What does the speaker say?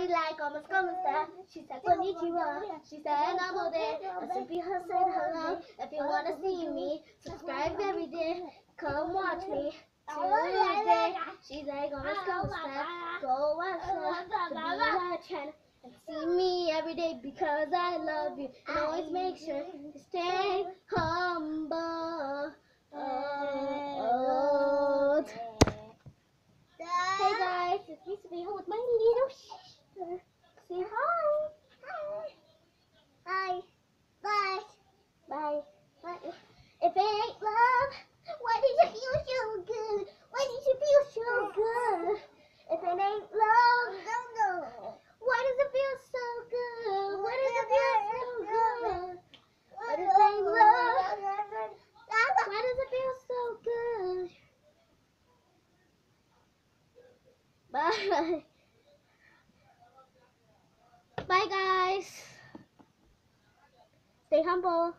She like almost como esta. She said konnichiwa. She said namode. Simply her said hello. If you wanna see me, subscribe every day. Come watch me. Today, she's like almost como esta. Go watch her. To be my channel. And see me every day because I love you. And always make sure to stay humble. Oh, Hey guys, it's me Sabiha with my little If it ain't love, why does it feel so good? Why does it feel so good? If it ain't love, why does it feel so good? Why does it feel so good? Why does it ain't love? Why does it feel so good? Bye. Bye, guys. Stay humble.